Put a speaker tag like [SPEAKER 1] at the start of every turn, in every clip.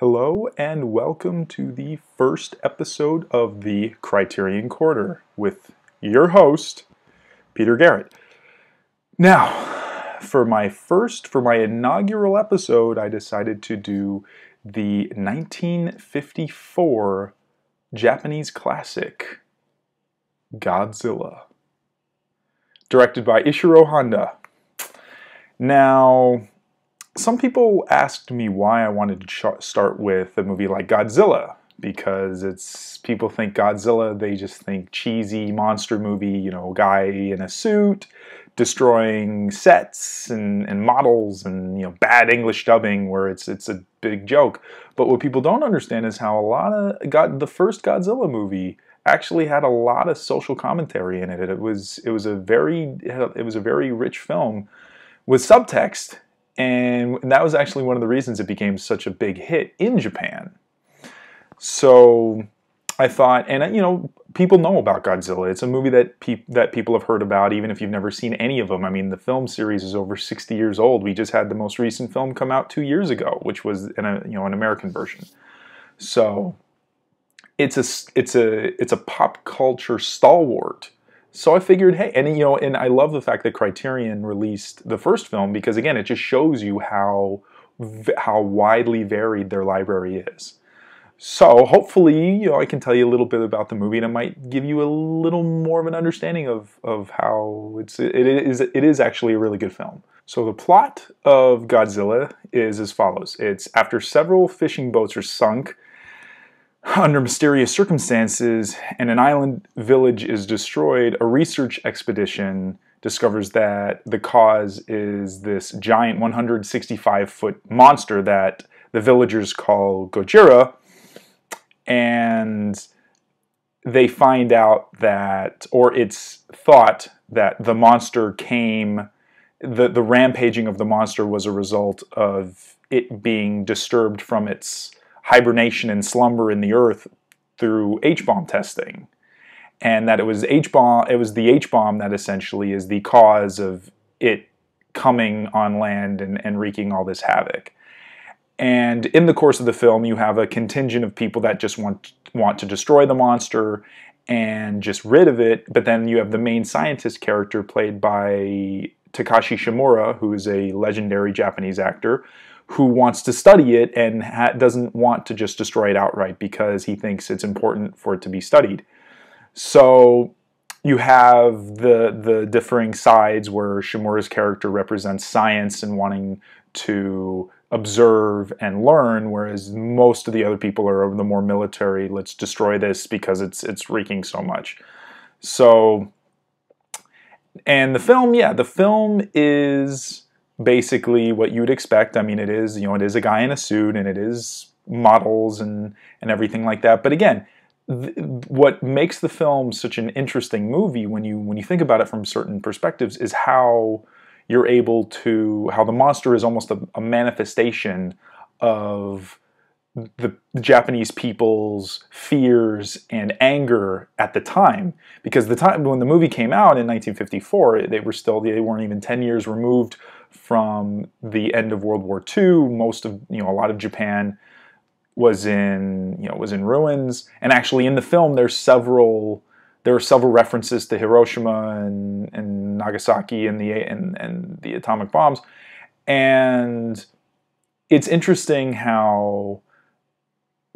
[SPEAKER 1] Hello and welcome to the first episode of the Criterion Corner with your host, Peter Garrett. Now, for my first, for my inaugural episode, I decided to do the 1954 Japanese classic, Godzilla, directed by Ishiro Honda. Now, some people asked me why I wanted to start with a movie like Godzilla because it's people think Godzilla, they just think cheesy monster movie, you know, guy in a suit destroying sets and, and models and you know bad English dubbing where it's it's a big joke. But what people don't understand is how a lot of God the first Godzilla movie actually had a lot of social commentary in it. It was it was a very it was a very rich film with subtext and that was actually one of the reasons it became such a big hit in Japan. So I thought, and you know, people know about Godzilla. It's a movie that pe- that people have heard about, even if you've never seen any of them. I mean, the film series is over 60 years old. We just had the most recent film come out two years ago, which was in a uh, you know an American version. So it's a it's a it's a pop culture stalwart so I figured, hey, and you know, and I love the fact that Criterion released the first film because again, it just shows you how how widely varied their library is. So hopefully, you know, I can tell you a little bit about the movie, and it might give you a little more of an understanding of of how it's it is it is actually a really good film. So the plot of Godzilla is as follows: It's after several fishing boats are sunk under mysterious circumstances and an island village is destroyed, a research expedition discovers that the cause is this giant 165 foot monster that the villagers call Gojira. And they find out that, or it's thought that the monster came, the, the rampaging of the monster was a result of it being disturbed from its hibernation and slumber in the earth through H-bomb testing. And that it was H-bomb it was the H-bomb that essentially is the cause of it coming on land and, and wreaking all this havoc. And in the course of the film, you have a contingent of people that just want want to destroy the monster and just rid of it. But then you have the main scientist character played by Takashi Shimura, who is a legendary Japanese actor, who wants to study it and ha- doesn't want to just destroy it outright because he thinks it's important for it to be studied. So you have the the differing sides where Shimura's character represents science and wanting to observe and learn, whereas most of the other people are of the more military. Let's destroy this because it's it's wreaking so much. So, and the film, yeah, the film is basically what you'd expect. I mean, it is, you know, it is a guy in a suit and it is models and, and everything like that. But again, th- what makes the film such an interesting movie when you when you think about it from certain perspectives is how you're able to how the monster is almost a, a manifestation of the Japanese people's fears and anger at the time because the time when the movie came out in 1954 they were still they weren't even 10 years removed from the end of World War II. Most of you know a lot of Japan was in you know was in ruins, and actually in the film there's several there are several references to Hiroshima and, and Nagasaki and the and, and the atomic bombs, and it's interesting how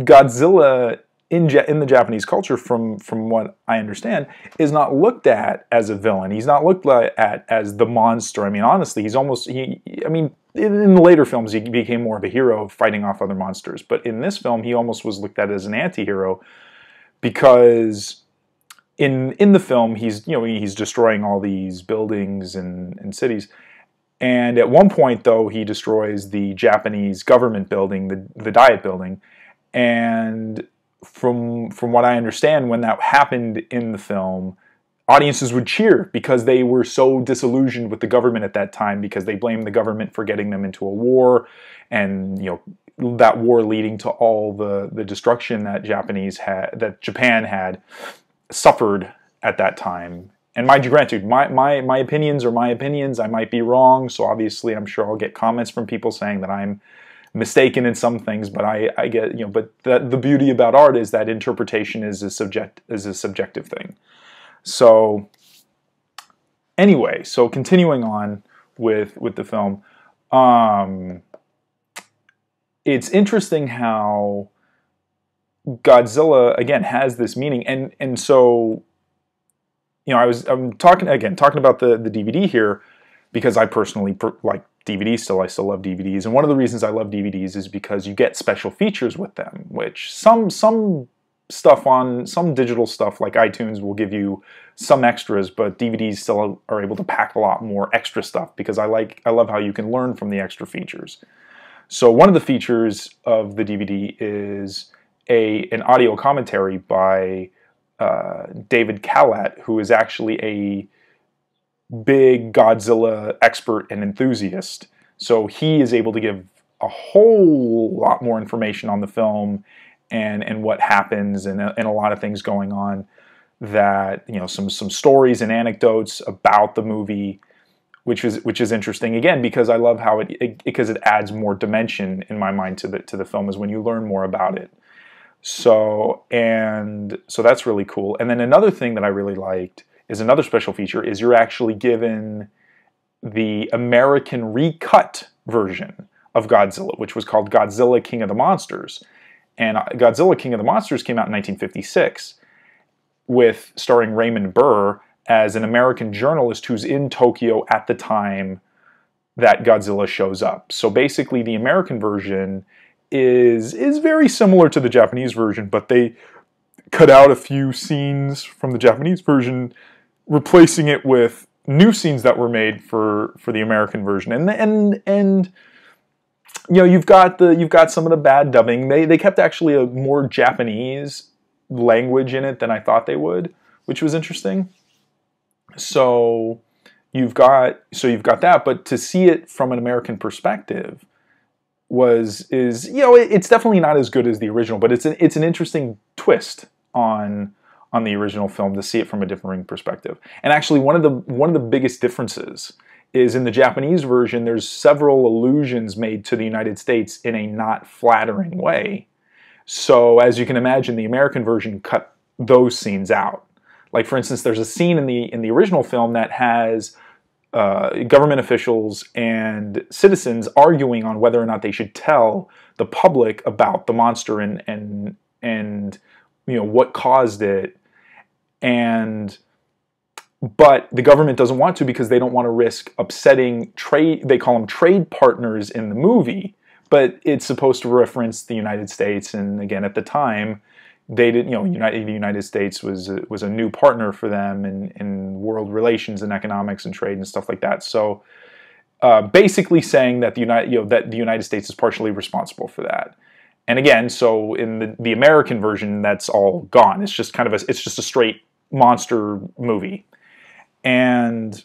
[SPEAKER 1] Godzilla in in the Japanese culture, from from what I understand, is not looked at as a villain. He's not looked at as the monster. I mean, honestly, he's almost he. I mean, in the later films, he became more of a hero, fighting off other monsters. But in this film, he almost was looked at as an anti-hero because in in the film, he's you know he's destroying all these buildings and, and cities. And at one point, though, he destroys the Japanese government building, the the Diet building, and from from what I understand, when that happened in the film, audiences would cheer because they were so disillusioned with the government at that time because they blamed the government for getting them into a war, and you know that war leading to all the the destruction that Japanese had that Japan had suffered at that time. And mind you, granted, my, my, my opinions are my opinions. I might be wrong, so obviously I'm sure I'll get comments from people saying that I'm mistaken in some things, but I, I get you know. But the, the beauty about art is that interpretation is a subject is a subjective thing. So anyway, so continuing on with with the film, um, it's interesting how Godzilla again has this meaning, and and so you know I was I'm talking again talking about the the DVD here because I personally per, like DVDs still. I still love DVDs, and one of the reasons I love DVDs is because you get special features with them, which some some stuff on some digital stuff like iTunes will give you some extras, but DVDs still are able to pack a lot more extra stuff because I like I love how you can learn from the extra features. So one of the features of the DVD is a an audio commentary by uh, David Kalat, who is actually a big Godzilla expert and enthusiast. So he is able to give a whole lot more information on the film and and what happens and, uh, and a lot of things going on that you know some some stories and anecdotes about the movie which is which is interesting. Again because I love how it, it because it adds more dimension in my mind to the to the film is when you learn more about it. So and so that's really cool. And then another thing that I really liked is another special feature is you're actually given the American recut version of Godzilla, which was called Godzilla King of the Monsters. And uh, Godzilla King of the Monsters came out in 1956 with starring Raymond Burr as an American journalist who's in Tokyo at the time that Godzilla shows up. So basically the American version is is very similar to the Japanese version, but they cut out a few scenes from the Japanese version replacing it with new scenes that were made for for the American version, and and and you know you've got the you've got some of the bad dubbing. They they kept actually a more Japanese language in it than I thought they would, which was interesting. So you've got so you've got that, but to see it from an American perspective was is you know it, it's definitely not as good as the original, but it's an it's an interesting twist on on the original film to see it from a differing perspective. And actually, one of the one of the biggest differences is in the Japanese version. There's several allusions made to the United States in a not flattering way. So as you can imagine, the American version cut those scenes out. Like for instance, there's a scene in the in the original film that has uh, government officials and citizens arguing on whether or not they should tell the public about the monster and and and you know what caused it and but the government doesn't want to because they don't want to risk upsetting trade they call them trade partners in the movie but it's supposed to reference the United States. And again at the time they didn't you know United, the United States was a, was a new partner for them in, in world relations and economics and trade and stuff like that. So uh, basically saying that the United you know that the United States is partially responsible for that and again so in the, the American version that's all gone it's just kind of a it's just a straight monster movie. And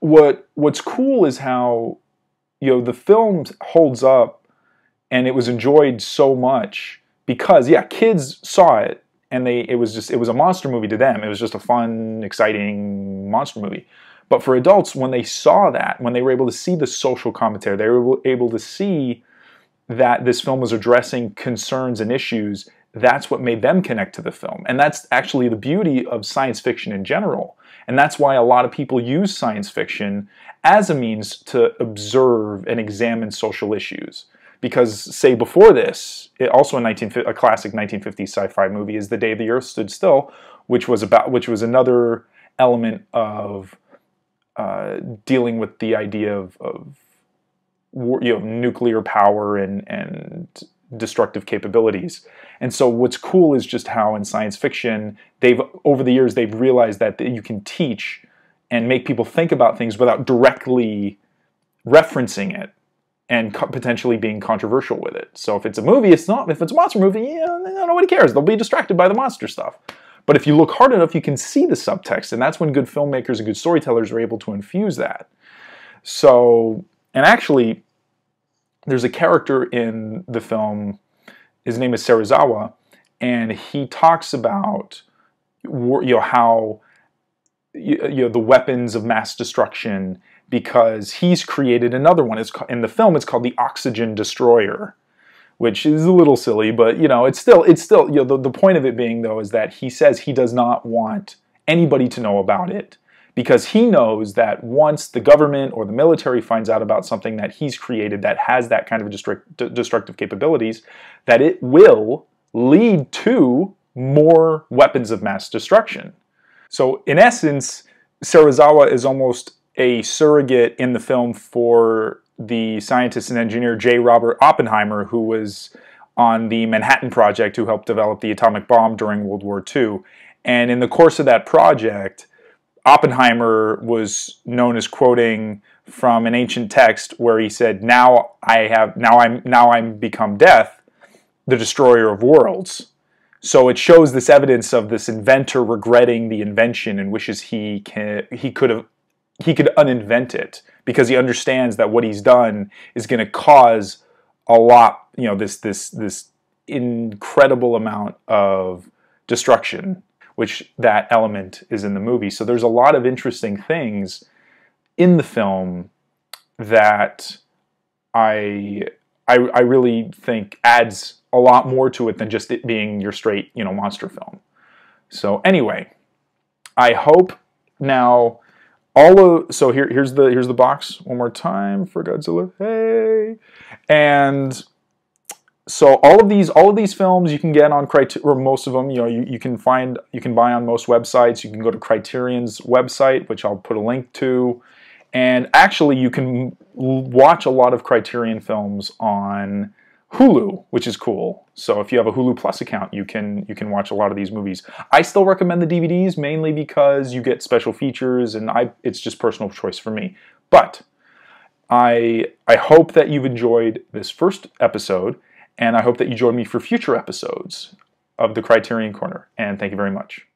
[SPEAKER 1] what what's cool is how you know the film holds up and it was enjoyed so much because yeah, kids saw it and they it was just it was a monster movie to them. It was just a fun, exciting monster movie. But for adults, when they saw that, when they were able to see the social commentary, they were able to see that this film was addressing concerns and issues that's what made them connect to the film. And that's actually the beauty of science fiction in general. And that's why a lot of people use science fiction as a means to observe and examine social issues. Because, say, before this, it, also a, 19, a classic 1950s sci-fi movie is The Day the Earth Stood Still, which was about which was another element of uh, dealing with the idea of, of you know nuclear power and and destructive capabilities. And so what's cool is just how in science fiction they've over the years they've realized that you can teach and make people think about things without directly referencing it and co- potentially being controversial with it. So if it's a movie, it's not. If it's a monster movie, yeah, nobody cares. They'll be distracted by the monster stuff. But if you look hard enough, you can see the subtext, and that's when good filmmakers and good storytellers are able to infuse that. So, and actually, there's a character in the film, his name is Serizawa, and he talks about you know how you know the weapons of mass destruction because he's created another one. It's in the film. It's called the Oxygen Destroyer, which is a little silly, but you know, it's still it's still you know the, the point of it being though is that he says he does not want anybody to know about it because he knows that once the government or the military finds out about something that he's created that has that kind of destruct- destructive capabilities, that it will lead to more weapons of mass destruction. So, in essence, Serizawa is almost a surrogate in the film for the scientist and engineer J. Robert Oppenheimer, who was on the Manhattan Project, who helped develop the atomic bomb during World War II. And in the course of that project, Oppenheimer was known as quoting from an ancient text where he said, "Now I have now I'm now I'm become death, the destroyer of worlds." So it shows this evidence of this inventor regretting the invention and wishes he can he could have he could uninvent it because he understands that what he's done is going to cause a lot, you know, this this this incredible amount of destruction which that element is in the movie. So there's a lot of interesting things in the film that I I, I really think adds a lot more to it than just it being your straight you know monster film. So anyway, I hope now all of so here here's the here's the box one more time for Godzilla. Hey, and so all of these all of these films you can get on Criterion, or most of them, you know, you, you can find you can buy on most websites. You can go to Criterion's website, which I'll put a link to, and actually you can watch a lot of Criterion films on Hulu, which is cool. So if you have a Hulu Plus account, you can you can watch a lot of these movies. I still recommend the DVDs mainly because you get special features, and I it's just personal choice for me. But I I hope that you've enjoyed this first episode. And I hope that you join me for future episodes of the Criterion Corner. And thank you very much.